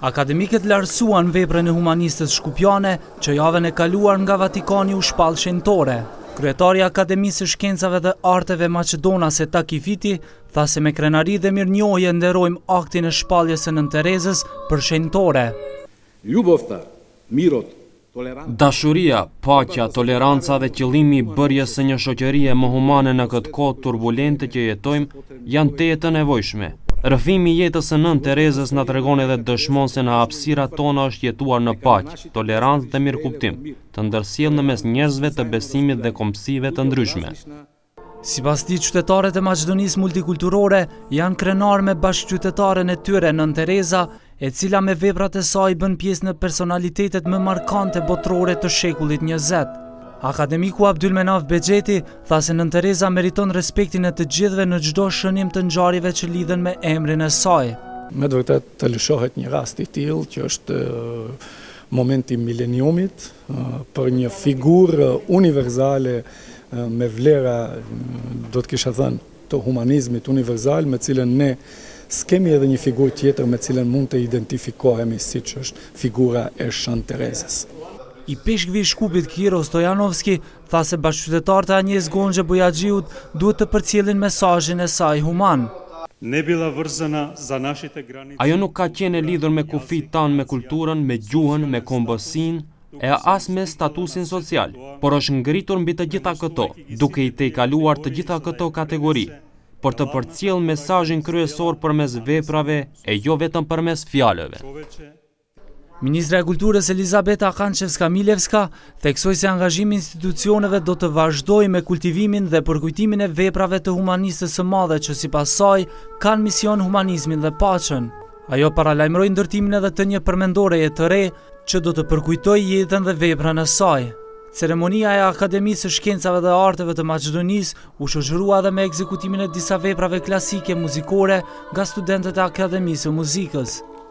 Akademikët lartësuan veprën e humanistes shkupjane, që javën e kaluar nga Vatikani u shpall shenjtore. Kryetari i Akademisë së Shkencave dhe Arteve maqedonase Taki Fiti tha se me krenari dhe mirënjohje nderojmë aktin e shpalljes së Nënë Terezës për shenjtore. Ljubovta, Mirot, Dashuria, paqja, toleranca dhe qëllimi i bërjes së një shoqërie më humane në këtë kohë turbulente që jetojmë janë tejet të nevojshme. Rrëfimi i jetës së Nënë Terezës na tregon edhe dëshmon se në hapësirat tona është jetuar në paqe, tolerancë dhe mirëkuptim të ndërsjellë në mes njerëzve të besimit dhe kombësive të ndryshme. Sipas tij, qytetarët e Maqedonisë multikulturore janë krenarë me bashkëqytetaren e tyre, Nënë Tereza, e cila me veprat e saj bën pjesë në personalitetet më markante botërore të shekullit njëzet. Akademiku Abdylmenaf Bexheti tha se Nënë Tereza meriton respektin e të gjithëve në çdo shënim të ngjarjeve që lidhen me emrin e saj. Me të vërtetë të lëshohet një rast i tillë që është momenti i mileniumit, Për një figurë universale me vlera, do të kisha thënë, të humanizmit universal, me cilën ne s'kemi edhe një figurë tjetër me cilën mund të identifikohemi siç është figura e Shën Terezës. Ipeshkvi i Shkupit Kiro Stojanovski tha se bashkëqytetarët e Anjes Gonxhe Bojaxhiut duhet të përcjellin mesazhin e saj human. Ajo nuk ka qenë e lidhur me kufijtë tanë me kulturën, me gjuhën, me kombësinë e as me statusin social, por është ngritur mbi të gjitha këto, duke i tejkaluar të gjitha këto kategori, për të përcjellë mesazhin kryesor përmes veprave e jo vetëm përmes fjalëve. Ministrja e Kulturës Elizabeta Kançevska-Milevska theksoi se angazhimi i institucioneve do të vazhdojë me kultivimin dhe përkujtimin e veprave të humanistës së madhe që sipas saj kanë mision humanizmin dhe paqen. Ajo paralajmëroi ndërtimin edhe të një përmendoreje të re që do të përkujtojë jetën dhe veprën e saj. Ceremonia e Akademisë së Shkencave dhe Arteve të Maqedonisë u shoqërua edhe me ekzekutimin e disa veprave klasike muzikore nga studentët e Akademisë së Muzikës.